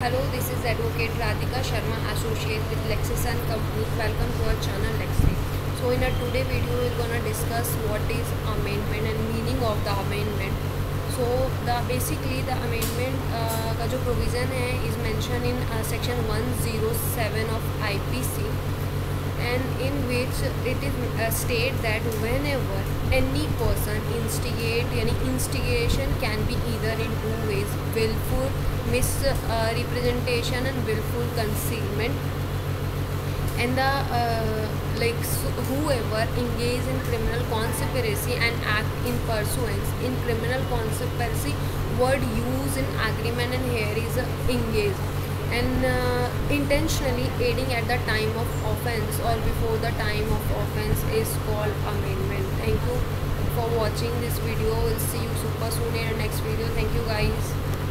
Hello, this is Advocate Radhika Sharma associate with Lexis Lexison Compute. Welcome to our channel Lexi. So in our today video we are gonna discuss what is abetment and meaning of the abetment. So the basically the abetment uh, का जो provision है is mentioned in uh, section 107 of IPC and in which it is uh, state that whenever any person instigate any instigation can be either in two ways willful misrepresentation and willful concealment. And the uh, like so whoever engage in criminal conspiracy and act in pursuance in criminal conspiracy word used in agreement and here is uh, engage and uh, intentionally aiding at the time of offense or before the time of offense is called abetment. Thank you for watching this video. We'll see you super soon in our next video. Thank you guys